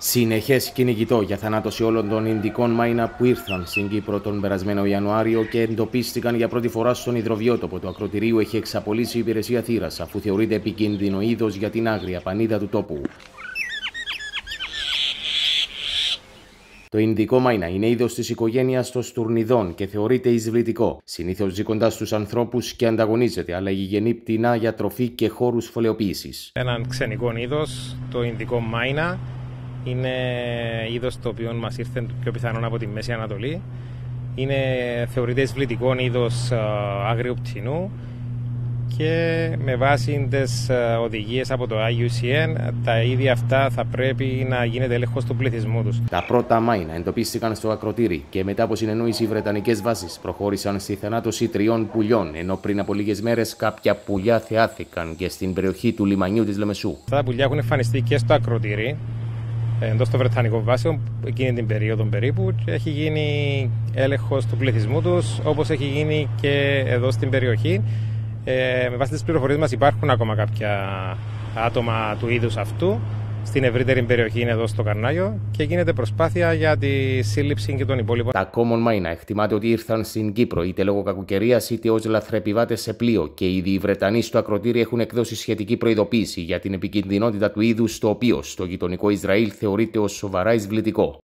Συνεχές κυνηγητό για θανάτωση όλων των Ινδικών Μάινα που ήρθαν στην Κύπρο τον περασμένο Ιανουάριο και εντοπίστηκαν για πρώτη φορά στον υδροβιότοπο του ακροτηρίου έχει εξαπολύσει η υπηρεσία θύρας, αφού θεωρείται επικίνδυνο είδος για την άγρια πανίδα του τόπου. Το Ινδικό μάινα είναι είδος της οικογένειας των στουρνιδών και θεωρείται εισβλητικό. Συνήθως ζει κοντά στους ανθρώπους και ανταγωνίζεται, αλλά γηγενεί πτηνά για τροφή και χώρους φωλεοποίηση. Έναν ξενικό είδος, το Ινδικό μάινα, είναι είδος το οποίο μας ήρθε πιο πιθανόν από τη Μέση Ανατολή. Είναι, θεωρείται εισβλητικό είδος άγριου πτηνού και με βάση τις οδηγίες από το IUCN τα ίδια αυτά θα πρέπει να γίνεται έλεγχος του πληθυσμού τους. Τα πρώτα μάινα εντοπίστηκαν στο ακροτήρι και μετά από συνεννόηση οι Βρετανικές βάσεις προχώρησαν στη θανάτωση τριών πουλιών, ενώ πριν από λίγες μέρες κάποια πουλιά θεάθηκαν και στην περιοχή του λιμανιού της Λεμεσού. Αυτά τα πουλιά έχουν εμφανιστεί και στο ακροτήρι εντός των Βρετανικών βάσεων εκείνη την περίοδο περίπου και έχει γίνει έλεγχος του πληθυσμού τους όπως έχει γίνει και εδώ στην περιοχή. Ε, με βάση τις πληροφορίες μας υπάρχουν ακόμα κάποια άτομα του είδους αυτού στην ευρύτερη περιοχή είναι εδώ στο Καρνάγιο και γίνεται προσπάθεια για τη σύλληψη και των υπόλοιπων. Τα common mine εκτιμάται ότι ήρθαν στην Κύπρο είτε λόγω κακοκαιρίας είτε ως λαθρεπιβάτες σε πλοίο και ήδη οι Βρετανοί στο ακροτήρι έχουν εκδώσει σχετική προειδοποίηση για την επικινδυνότητα του είδους, το οποίο στο γειτονικό Ισραήλ θεωρείται ως σοβαρά εισβλητικό.